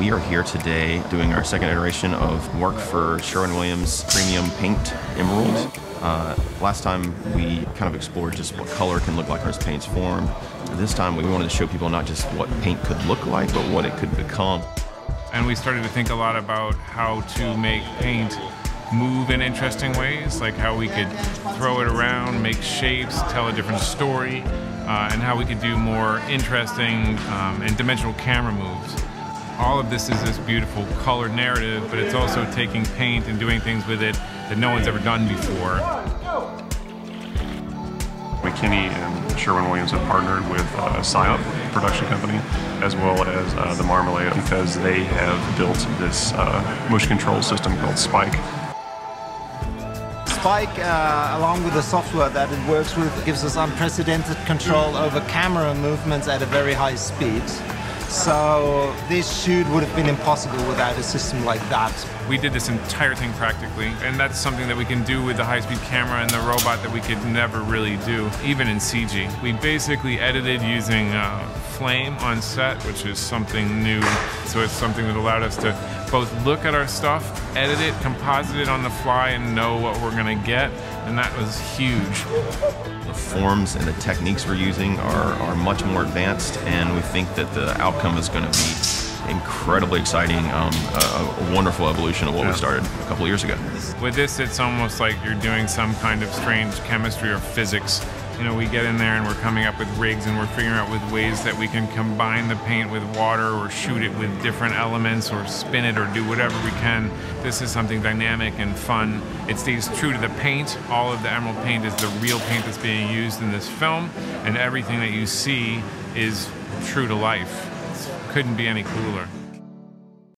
We are here today doing our second iteration of work for Sherwin-Williams Premium Paint Emerald. Uh, last time we kind of explored just what color can look like as paint's formed. This time we wanted to show people not just what paint could look like, but what it could become. And we started to think a lot about how to make paint move in interesting ways, like how we could throw it around, make shapes, tell a different story, uh, and how we could do more interesting um, and dimensional camera moves. All of this is this beautiful color narrative, but it's also taking paint and doing things with it that no one's ever done before. McKinney and Sherwin-Williams have partnered with uh, Psyop production company as well as uh, the Marmalade because they have built this uh, motion control system called Spike Spike, uh, along with the software that it works with, gives us unprecedented control over camera movements at a very high speed. So this shoot would have been impossible without a system like that. We did this entire thing practically, and that's something that we can do with the high-speed camera and the robot that we could never really do, even in CG. We basically edited using uh, Flame on set, which is something new. So it's something that allowed us to both look at our stuff, edit it, composite it on the fly, and know what we're gonna get, and that was huge. The forms and the techniques we're using are, are much more advanced, and we think that the outcome is going to be incredibly exciting, um, a, a, wonderful evolution of what yeah. we started a couple years ago. With this, it's almost like you're doing some kind of strange chemistry or physics you know, we get in there and we're coming up with rigs and we're figuring out with ways that we can combine the paint with water or shoot it with different elements or spin it or do whatever we can. This is something dynamic and fun. It stays true to the paint. All of the emerald paint is the real paint that's being used in this film and everything that you see is true to life. Couldn't be any cooler.